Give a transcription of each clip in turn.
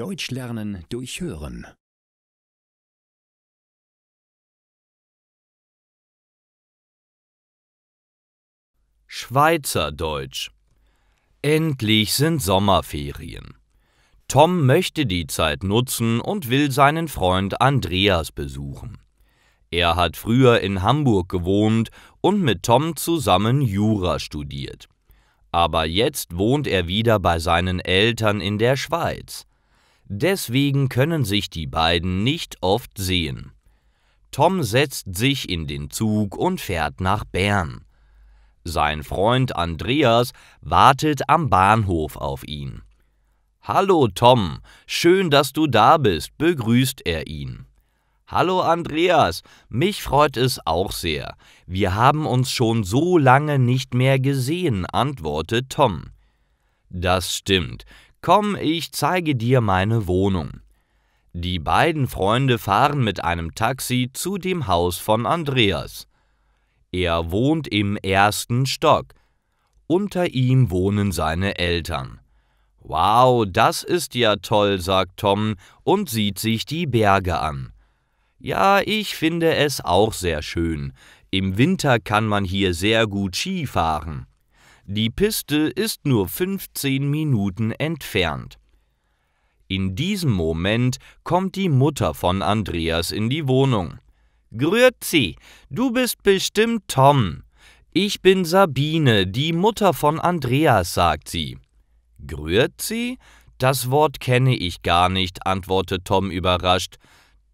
Deutsch lernen durch Hören. Schweizerdeutsch. Endlich sind Sommerferien. Tom möchte die Zeit nutzen und will seinen Freund Andreas besuchen. Er hat früher in Hamburg gewohnt und mit Tom zusammen Jura studiert. Aber jetzt wohnt er wieder bei seinen Eltern in der Schweiz. Deswegen können sich die beiden nicht oft sehen. Tom setzt sich in den Zug und fährt nach Bern. Sein Freund Andreas wartet am Bahnhof auf ihn. Hallo Tom, schön, dass du da bist, begrüßt er ihn. Hallo Andreas, mich freut es auch sehr. Wir haben uns schon so lange nicht mehr gesehen, antwortet Tom. Das stimmt. Komm, ich zeige dir meine Wohnung. Die beiden Freunde fahren mit einem Taxi zu dem Haus von Andreas. Er wohnt im ersten Stock. Unter ihm wohnen seine Eltern. Wow, das ist ja toll, sagt Tom und sieht sich die Berge an. Ja, ich finde es auch sehr schön. Im Winter kann man hier sehr gut Ski fahren. Die Piste ist nur 15 Minuten entfernt. In diesem Moment kommt die Mutter von Andreas in die Wohnung. Grüezi, du bist bestimmt Tom. Ich bin Sabine, die Mutter von Andreas, sagt sie. Grüezi? Das Wort kenne ich gar nicht, antwortet Tom überrascht.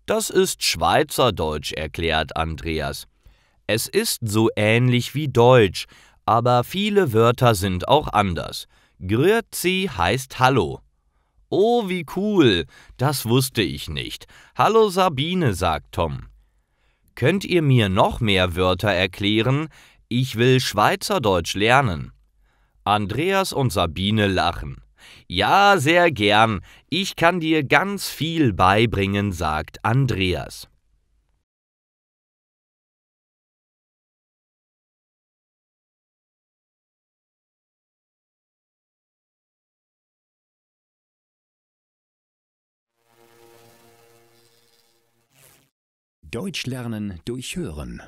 Das ist Schweizerdeutsch, erklärt Andreas. Es ist so ähnlich wie Deutsch, aber viele Wörter sind auch anders. Grüezi heißt Hallo. Oh, wie cool, das wusste ich nicht. Hallo Sabine, sagt Tom. Könnt ihr mir noch mehr Wörter erklären? Ich will Schweizerdeutsch lernen. Andreas und Sabine lachen. Ja, sehr gern. Ich kann dir ganz viel beibringen, sagt Andreas. Deutsch lernen durch Hören.